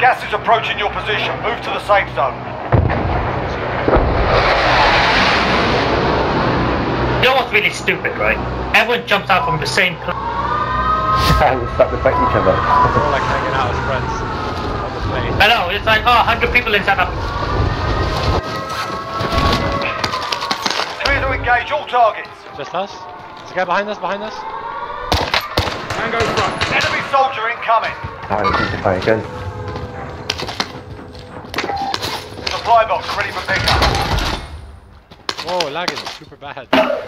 Gas is approaching your position. Move to the safe zone. You know what's really stupid, right? Everyone jumps out from the same place. we start to fight each other. We're all like hanging out as friends on the plane. I know, it's like, oh, 100 people inside a... Clear to engage all targets. Just us? There's a guy behind us, behind us. Tango front. Enemy soldier incoming. Ah, we need to find a gun. Supply box ready for pickup. Whoa, lagging super bad. What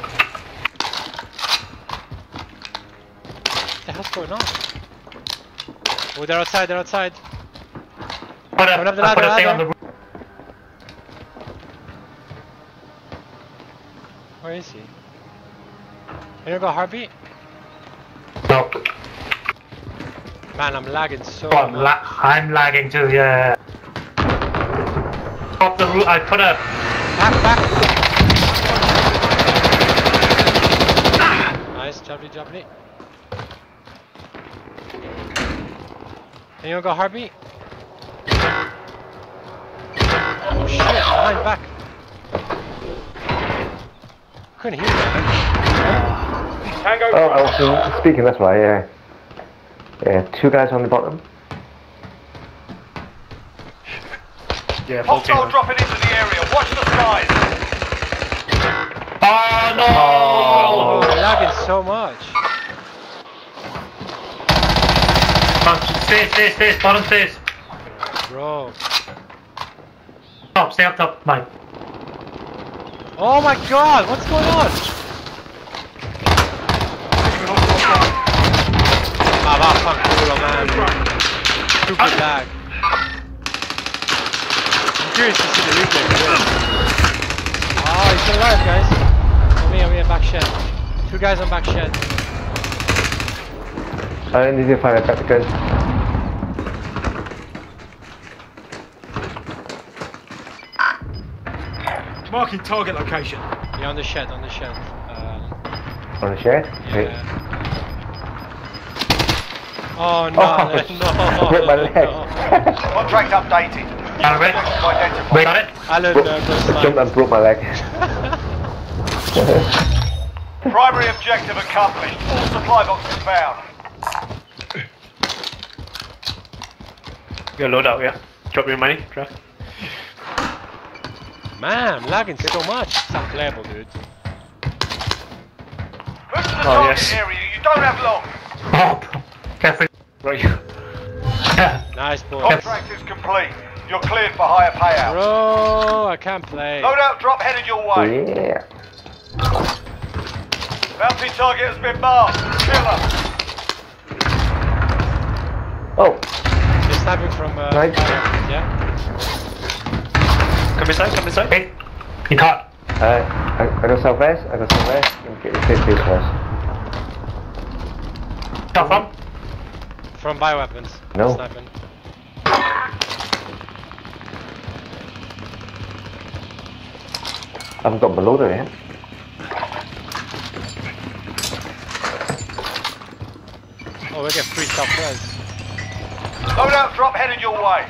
the hell's going on? Oh, they're outside, they're outside. Put a, Put up the I put a ladder, on the roof. Where is he? Here you go, heartbeat. No, Man, I'm lagging so oh, I'm, la I'm lagging too, yeah. Off the roof, I put a... Back, back! Nice, jubbly jubbly. Anyone got heartbeat? Oh shit, behind, back. Couldn't hear that. Tango Oh, I was speaking, that's why, yeah. Yeah, two guys on the bottom. Yeah, full team. Hostile dropping into the area. Watch the skies. Oh, no! Oh, lagging so much. Oh, stay, stay, stay, bottom stairs. Bro. Top, stay up top, Mike. Oh my god, what's going on? Ah, va, fuck culo, man. Super lag. I'm curious to see the replay for. Oh, he's still alive, guys. On me, on me, back shed. Two guys on back shed. I need to find a better gun. Marking target location. Yeah, on the shed, on the shed. Um, On the shed? Wait. yeah. Oh no, Oh, no, Rip my leg. no. Contract updated. Got it? Identified. Got it? Alan, Broke- uh, Jumped and broke my leg. Primary objective accomplished. All supply boxes found. Go load out, yeah. Drop your money, drop. Man, I'm lagging so much. It's unplayable, dude. Move to the Oh, target yes. area. You don't have long. Oh, careful. Right. Nice boy. Contract is complete. You're cleared for higher payout. Bro, I can't play. Loadout drop headed your way. Yeah. Bounty target has been marked. Killer. Oh, You're sniping from uh, Right. fire, yeah? Come inside, come inside. Hey, you caught. uh, I, I got southwest, I got southwest. and Get your face face first. Shot from? From bioweapons. No. Sniping. I haven't got below there yet. Oh, we get free stuff res. Loadout drop headed your way.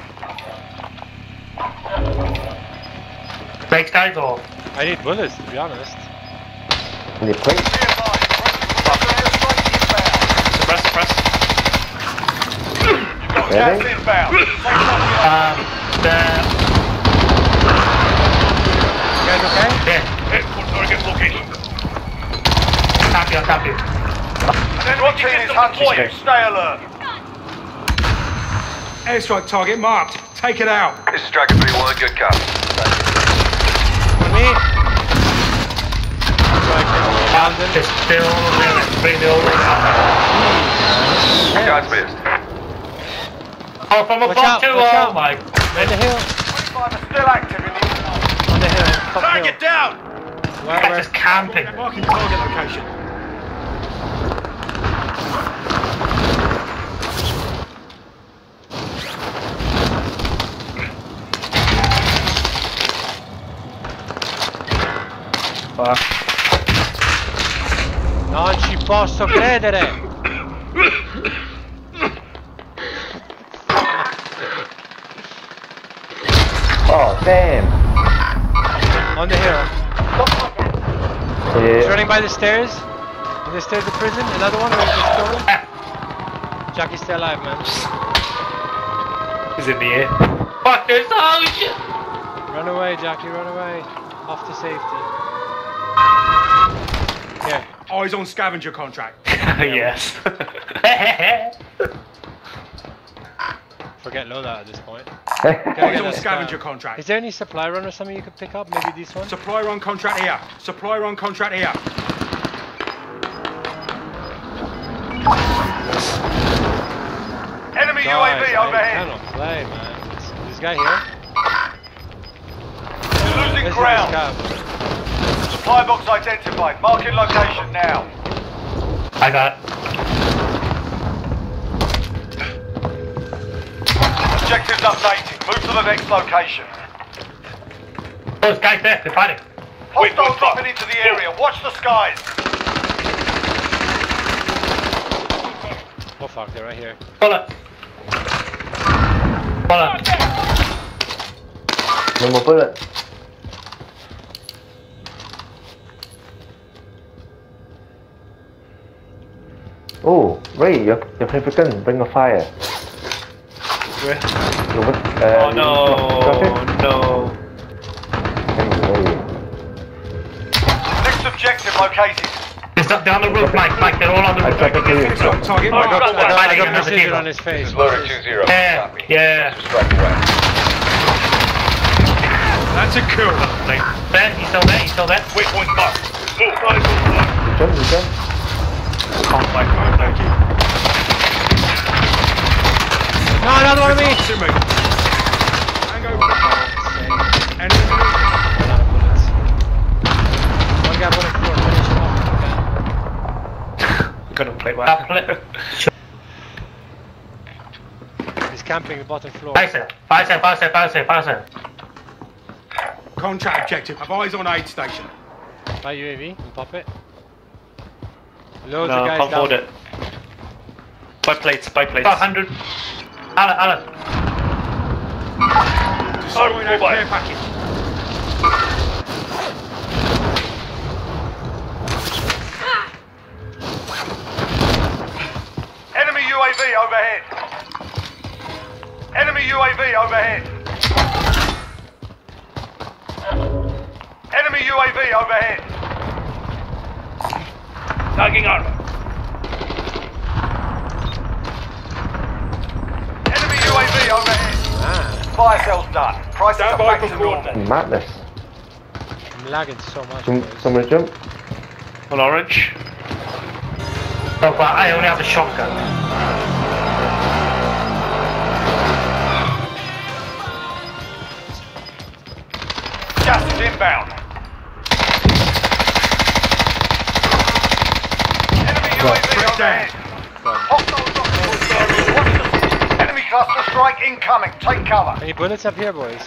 Thanks, guys, or? I need bullets, to be honest. And you plate. Be advised. Friendly airstrike inbound. Suppress, suppress. Ready? gas inbound. Um, the... You guys okay? Yeah. Export target location. Tap you, I'll tap you. SWAT team is hunting. Stay alert. Airstrike target marked. Take it out. This is Striker 3-1. Good cop. On me. Right, down then. It's still there. Bring the old Guys missed. Oh, from Watch above out, too. watch Oh out. my. On the hill. 25 are still active in the... On the hill. Top Target hill. down. Where, That's where? just camping. Marking target location. Non ci posso credere. Oh, damn. On the hill. He's running by the stairs. On the stairs of prison. Another one. Where's this going? Jackie's still alive, man. He's in the air. Fuck this! Oh shit! Run away, Jackie. Run away. Off to safety. Here. Oh, he's on scavenger contract. yes. Forget Lola at this point. Eyes get on that scavenger scab. contract. Is there any supply run or something you could pick up? Maybe this one? Supply run contract here. Supply run contract here. Enemy Guys, UAV I overhead. cannot play, man. This, this guy here. You're losing This ground. Supply box identified. Marking location now. I got it. Objectives updated. Move to the next location. Those guys there, they're fighting. Hostiles dropping into the area. Watch the skies. Oh fuck, they're right here. Bullet. Bullet. No more bullets. Oh, Ray, your, your favorite gun, Ring of Fire. Where? Uh, Oh no, no. Next objective located. They're on the roof, Mike. Mike, they're all on the roof. dropped it to you. It's not target. I got- marked. I got- I got another precision vehicle. on his face. Loader 2-0. Yeah, yeah. That's a kill. There, he's still there, he's still there. Waypoint marked. You jump, you jump. Oh my god, thank you. No, another one of me! To me. Tango. Enemy. Run out of bullets. One guy bullet floor, finish him off. if Couldn't play well. you. He's camping the bottom floor. Fire sale, fire sale, fire sale, fire sale, fire sale. Contract objective. Have eyes on aid station. Buy UAV and pop it. Loads No, of guys can't down. afford it. Buy plates, buy plates. 500. Alan, Alan. Destroying our care package. Enemy UAV overhead. Enemy UAV overhead. Enemy UAV overhead. Tagging armor. Enemy UAV overhead. Ah, Fire sales done. Prices are back to normal. Madness. I'm lagging so much. Some, somebody jump. On orange. Oh, but I only have a shotgun. Gas is inbound. Enemy UAV Break on the Watch the Enemy cluster strike incoming. Take cover. Any bullets up here, boys?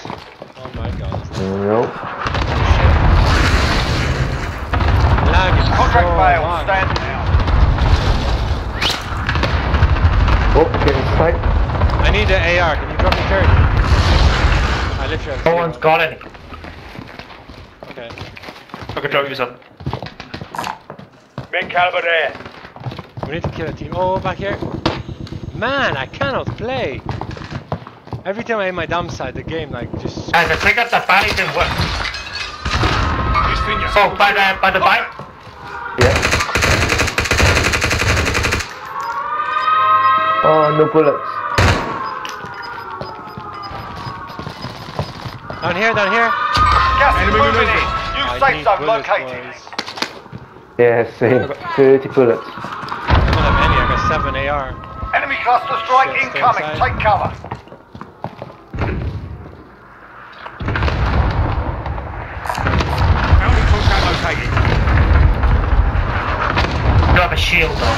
Oh my god. Nope. Lagging Contract so failed. much. Stand down. Oh, getting sniped. I need an AR. Can you drop me 30? I literally have No zero. one's got any. Okay. I could drop you some. Big caliber there. We need to kill a team. Oh, back here. Man, I cannot play. Every time I hit my dump side, the game like just. Guys, I picked up the body didn't work. Use finger. Oh, by the, by the bike? Yeah. Oh, no bullets. Down here, down here. Gas is Enemy moving in. moving. New I safe need zone bullets, located. boys. Yeah, same. 30 bullets. Cluster strike Stay- stay incoming. Take cover. Bounty contract located. You have a shield though.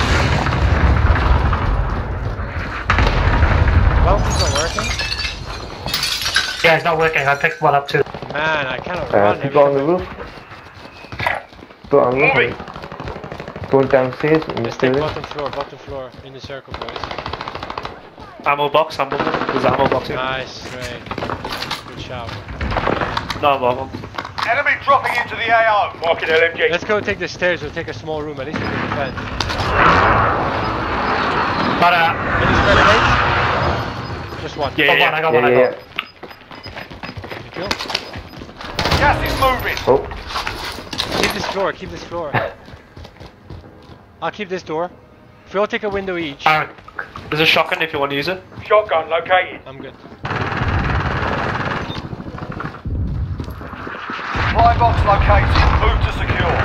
Well, it's not working. Yeah, it's not working. I picked one up too. Man, I cannot Uh, run. people on the roof. People on the roof. Going downstairs in the Let's take bottom floor, bottom floor, in the circle, boys. Ammo box, ammo box. There's ammo box here. Nice, great. Good shot. No problem. Enemy dropping into the AO. Marking LMG. Let's go take the stairs. We'll take a small room. At least we can defend. But uh, Any grenades? Just one. Yeah, got yeah, one, I got Yeah, one, I yeah, got yeah. You kill? Gas is moving. Oh, Keep this floor. Keep this floor. I'll keep this door. If we all take a window each, Alright, There's a shotgun if you want to use it. Shotgun located. I'm good. Supply box located. Move to secure.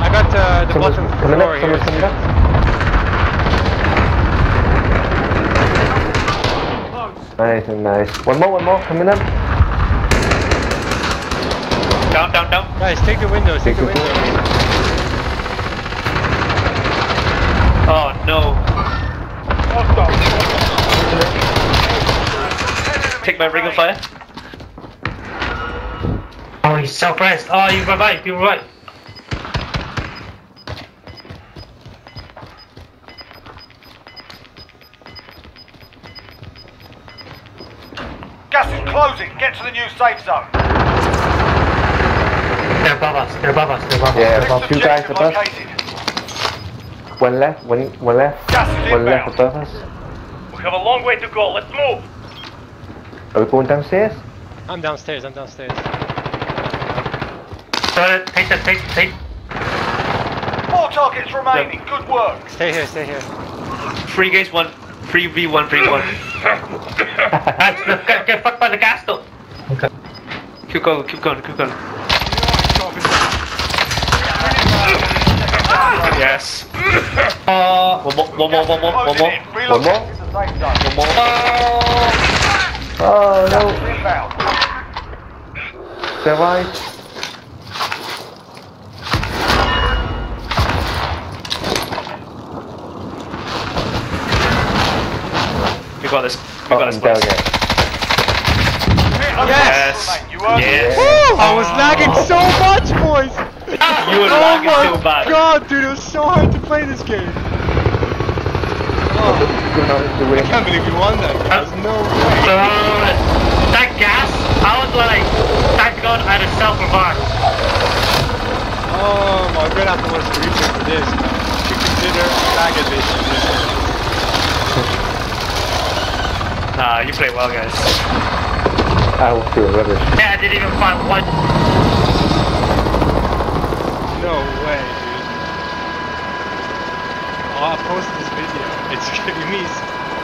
I got uh, the someone's bottom coming floor up, here. someone's. Nice and nice. One more, one more, coming up. Down, down, down. Guys, take the windows. Take the Take the windows. Oh no. Take my ring of fire. Oh, he's suppressed. Oh, you were right, you were right. Gas is closing. Get to the new safe zone. They're above us, they're above us, they're above us. Yeah, Next about two guys above. located. One left, one, one left. Gas One left above us. We have a long way to go. Let's move. Are we going downstairs? I'm downstairs. I'm downstairs. So, take the, take, take. Four targets remaining. Good work. Stay here. Stay here. Three games, one. Three v one, three one. That's, the- get, get fucked by the gas though. Okay. Keep going, keep going, keep going. Yes. Uh, One more, one more, one more, one more. in. Relocate more? to the. One more. Oh no, Inbound. survive. We got this. We Oh, got I'm this. down boys. again. Yes. Remain. You earned Yes. Woo! I was lagging so much, boys. You were oh my so bad. god, dude, it was so hard to play this game. Going on the way. I can't believe we won that. There's no way. so, uh, that gas, I was like, thank God I had a self-revive. Oh, my great apple was reaching for this, man. Chicken dinner, lag edition. Nah, you play well, guys. I will feel rubbish. Yeah, I didn't even find one. No way, dude. Oh, I'll post this video. It's giving me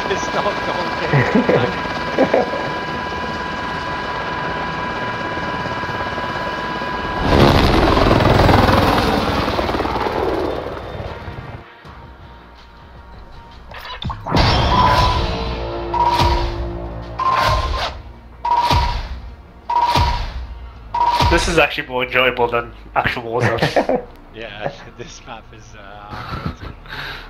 pissed off the whole game. is actually more enjoyable than actual Warzone. yeah, this map is. Uh,